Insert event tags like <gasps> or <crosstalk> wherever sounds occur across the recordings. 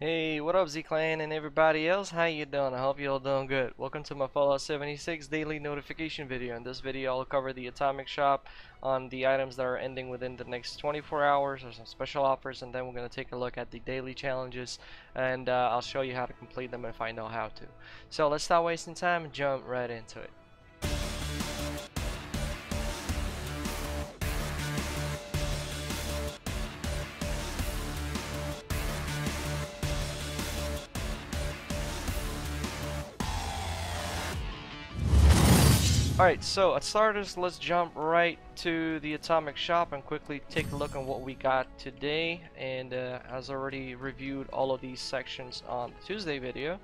Hey, what up Z-Clan and everybody else? How you doing? I hope you all doing good. Welcome to my Fallout 76 daily notification video. In this video, I'll cover the Atomic Shop on the items that are ending within the next 24 hours or some special offers and then we're going to take a look at the daily challenges and uh, I'll show you how to complete them if I know how to. So let's stop wasting time and jump right into it. Alright, so at starters, let's jump right to the Atomic Shop and quickly take a look at what we got today. And uh, as already reviewed all of these sections on the Tuesday video,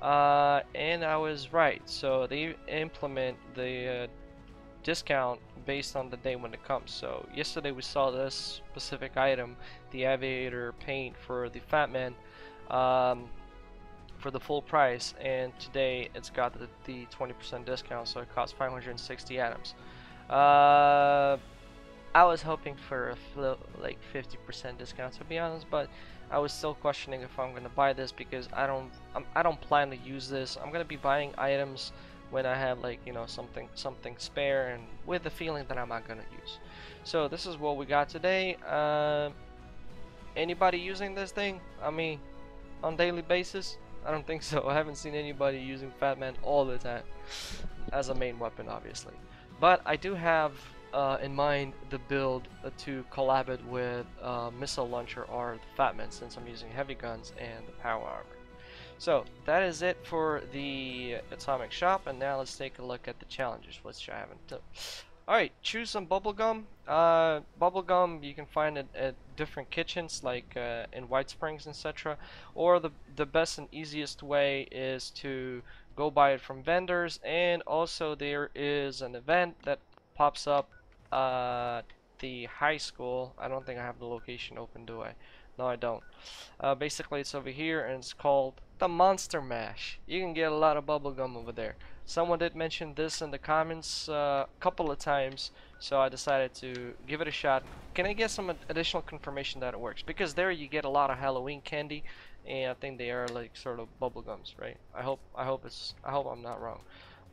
uh, and I was right. So they implement the uh, discount based on the day when it comes. So yesterday we saw this specific item, the Aviator paint for the Fat Man. Um, for the full price and today it's got the 20% discount so it costs 560 atoms. Uh, I was hoping for a like 50% discount to be honest but I was still questioning if I'm gonna buy this because I don't I'm, I do not plan to use this. I'm gonna be buying items when I have like you know something something spare and with the feeling that I'm not gonna use. So this is what we got today. Uh, anybody using this thing? I mean on daily basis I don't think so. <laughs> I haven't seen anybody using Fat Man all the time as a main weapon, obviously. But I do have uh, in mind the build uh, to collab it with uh, Missile Launcher or the Fat Man since I'm using heavy guns and the power armor. So that is it for the Atomic Shop and now let's take a look at the challenges which I haven't done. Alright, choose some bubblegum. Uh, bubblegum you can find it at different kitchens like uh, in White Springs etc. Or the, the best and easiest way is to go buy it from vendors and also there is an event that pops up uh, the high school. I don't think I have the location open do I? No I don't. Uh, basically it's over here and it's called the Monster Mash. You can get a lot of bubblegum over there. Someone did mention this in the comments uh, a couple of times, so I decided to give it a shot. Can I get some additional confirmation that it works? Because there you get a lot of Halloween candy, and I think they are like sort of bubble gums, right? I hope I hope it's I hope I'm not wrong.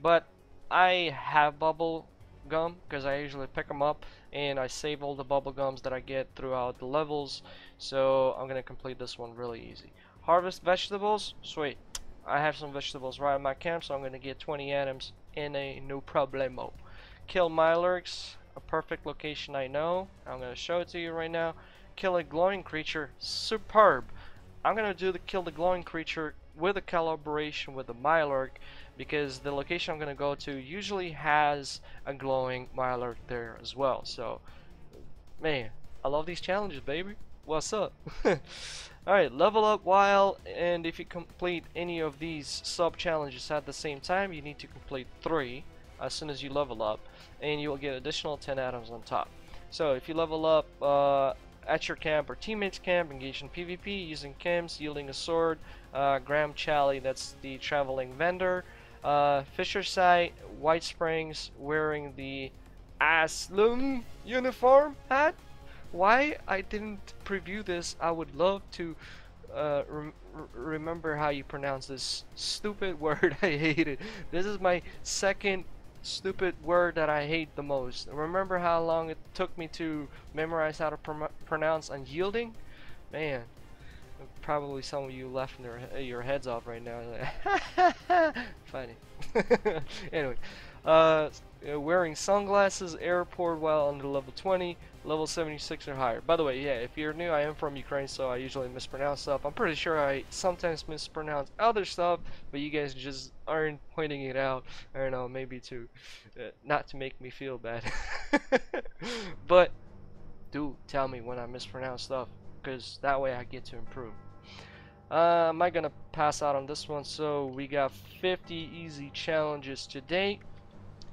But I have bubble gum because I usually pick them up and I save all the bubble gums that I get throughout the levels so I'm gonna complete this one really easy harvest vegetables sweet I have some vegetables right in my camp, so I'm to get 20 atoms in a no problemo. Kill Mirelurks, a perfect location I know. I'm to show it to you right now. Kill a glowing creature, superb. I'm to do the kill the glowing creature with a collaboration with the Mirelurk because the location I'm to go to usually has a glowing Mirelurk there as well. So, man, I love these challenges, baby. What's up? <laughs> Alright, level up while, and if you complete any of these sub-challenges at the same time, you need to complete three as soon as you level up, and you will get additional 10 atoms on top. So if you level up uh, at your camp or teammates camp, engage in PvP using chems, yielding a sword, uh, Grahm Chally, that's the traveling vendor, uh, Fissure Site, White Springs, wearing the Asylum uniform hat, why I didn't preview this, I would love to uh, rem remember how you pronounce this stupid <laughs> word I hate it. This is my second stupid word that I hate the most. Remember how long it took me to memorize how to pr pronounce unyielding? Man, probably some of you laughing their, your heads off right now. <laughs> Funny. <laughs> anyway, uh, wearing sunglasses, airport while under level 20, level 76 or higher. By the way, yeah, if you're new, I am from Ukraine, so I usually mispronounce stuff. I'm pretty sure I sometimes mispronounce other stuff, but you guys just aren't pointing it out. I don't know, maybe to uh, not to make me feel bad. <laughs> but do tell me when I mispronounce stuff, because that way I get to improve. Uh, am I gonna pass out on this one? So we got 50 easy challenges today.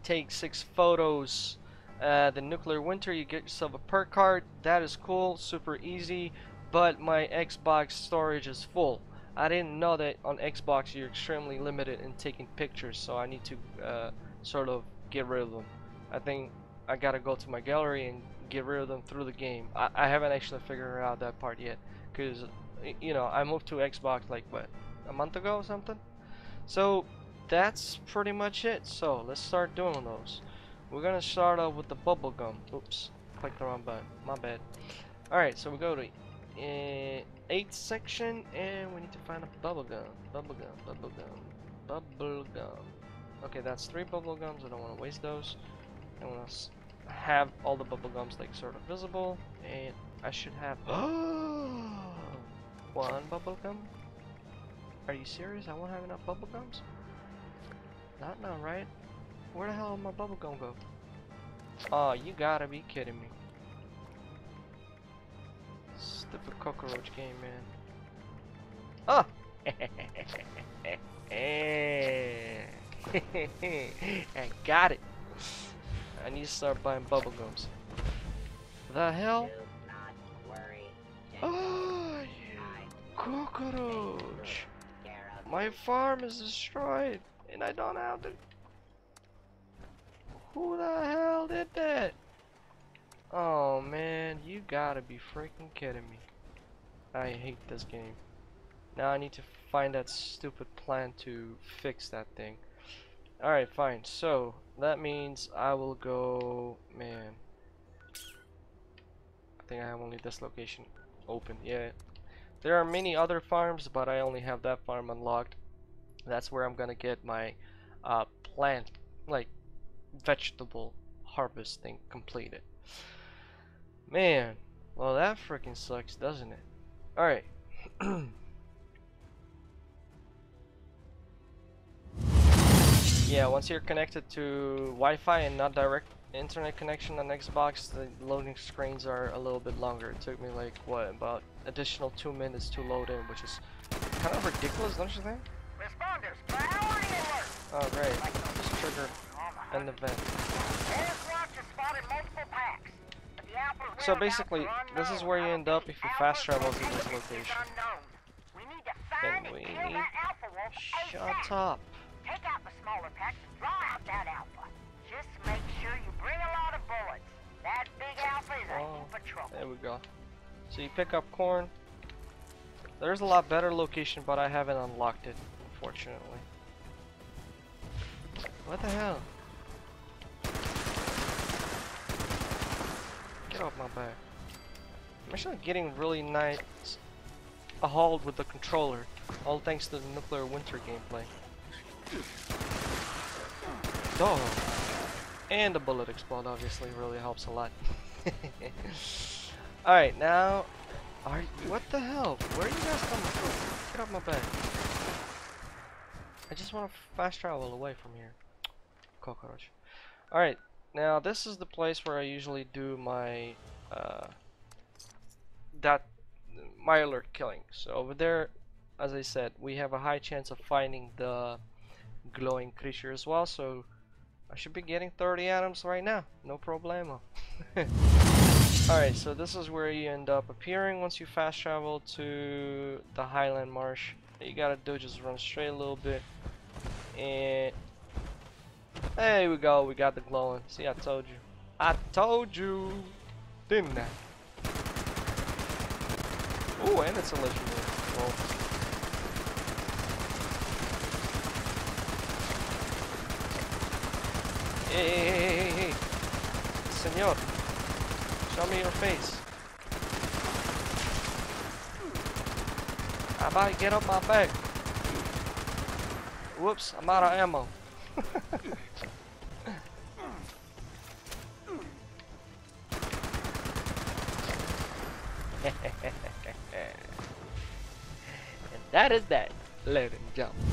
Take six photos uh, the nuclear winter you get yourself a perk card. That is cool super easy but my Xbox storage is full. I didn't know that on Xbox you're extremely limited in taking pictures so I need to uh, sort of get rid of them. I think I gotta go to my gallery and get rid of them through the game. I, I haven't actually figured out that part yet because you know, I moved to Xbox like what a month ago or something. So that's pretty much it. So let's start doing those. We're gonna start off with the bubble gum. Oops, clicked the wrong button. My bad. All right, so we go to uh, eighth section, and we need to find a bubble gum. Bubble gum. Bubble gum. Bubble gum. Okay, that's three bubble gums. I don't want to waste those. I want to have all the bubble gums like sort of visible, and I should have <gasps> one bubble gum. Are you serious? I won't have enough bubble gums? Not now, right? Where the hell did my bubble gum go? Oh, you gotta be kidding me. Stupid cockroach game, man. Oh! <laughs> I got it. I need to start buying bubble gums. The hell? Do not worry. Oh, you cockroach! My farm is destroyed, I don't have the. Who the hell did that? Oh man, you gotta be freaking kidding me. I hate this game. Now I need to find that stupid plan to fix that thing. Alright, fine. So, that means I will go. Man. I think I have only this location open. Yeah, there are many other farms, but I only have that farm unlocked. That's where I'm gonna get my uh, plant, like vegetable harvesting completed. Man, well that freaking sucks, doesn't it? Alright. <clears throat> yeah, once you're connected to Wi-Fi and not direct internet connection on Xbox, the loading screens are a little bit longer. It took me like what about additional two minutes to load in, which is kind of ridiculous, don't you think? Responders, priority alert! Oh great, just trigger an event. Airwatch has spotted multiple packs. but the Alpha So basically, this is where you end up if you fast travel to this location is location. unknown. We need to find And we and kill need- that Alpha wolf Shut up. Take out the smaller packs and draw out that Alpha. Just make sure you bring a lot of bullets. That big Alpha is a Oh, heap of trouble. There we go. So you pick up corn. There's a lot better location, but I haven't unlocked it, unfortunately. What the hell? Get off my back. I'm actually getting really nice a hold with the controller, all thanks to the nuclear winter gameplay. Dog. And the bullet explode obviously really helps a lot. <laughs> Alright, now are what the hell? Where are you guys coming from? Get off my back. I just want to fast travel away from here. Cockroach. Alright, now this is the place where I usually do my uh that my alert killing. So over there, as I said, we have a high chance of finding the glowing creature as well, so I should be getting 30 atoms right now. No problemo. <laughs> Alright, so this is where you end up appearing once you fast travel to the Highland Marsh. You gotta do just run straight a little bit. And there we go, we got the glowing. See, I told you. I told you, didn't I? Ooh, and it's a legendary. Hey, hey, hey, hey, hey. Senor, show me your face. How about you get up my back? Whoops, I'm out of ammo. and that is that, ladies and gentlemen.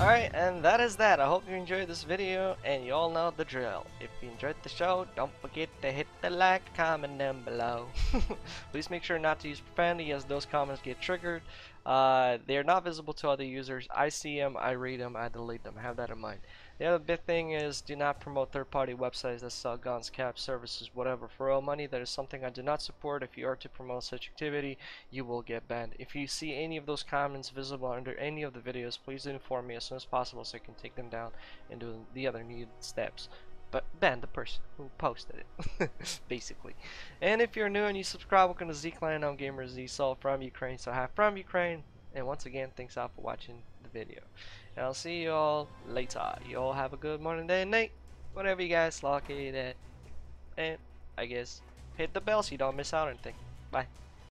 Alright, and that is that. I hope you enjoyed this video, and you all know the drill. If you enjoyed the show, don't forget to hit the like, comment down below. <laughs> Please make sure not to use profanity as those comments get triggered. Uh, they're not visible to other users. I see them, I read them, I delete them. Have that in mind. The other big thing is do not promote third-party websites that sell guns, caps, services, whatever for real money. That is something I do not support. If you are to promote such activity, you will get banned. If you see any of those comments visible under any of the videos, please inform me as soon as possible so I can take them down and do the other needed steps. But ban the person who posted it, <laughs> basically. And if you're new and you subscribe, welcome to Z Clan. I'm gamerZsoul from Ukraine, so hi from Ukraine. And once again, thanks all for watching the video. And I'll see you all later. You all have a good morning, day, and night, whatever you guys like it at. And I guess hit the bell so you don't miss out on anything. Bye.